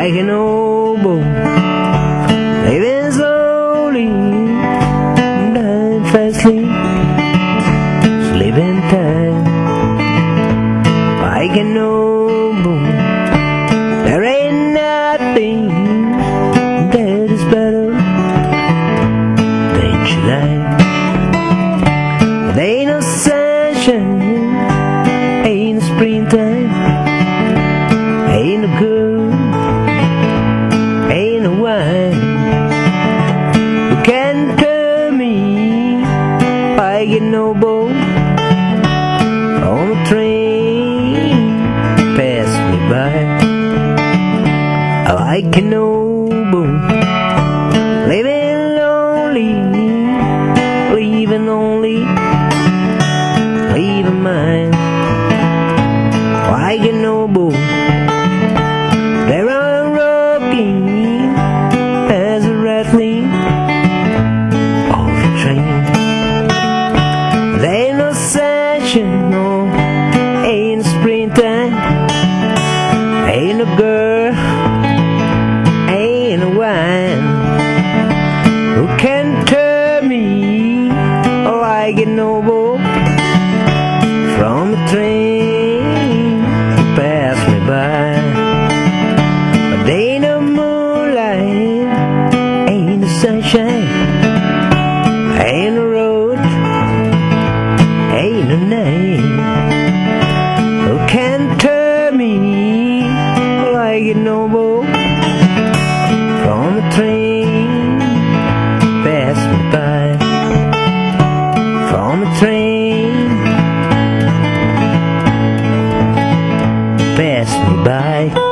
like an old boat, living slowly, dying fastly, sleeping tight, like an old boat. There ain't nothing that is better than July. There ain't no sunshine, ain't no springtime, ain't no good, no wine. You can turn me I get no boat on a train, pass me by. I like an boat, living lonely, leaving only, leaving mine. Like an boat, an old boat from a train pass me by? From the train pass me by.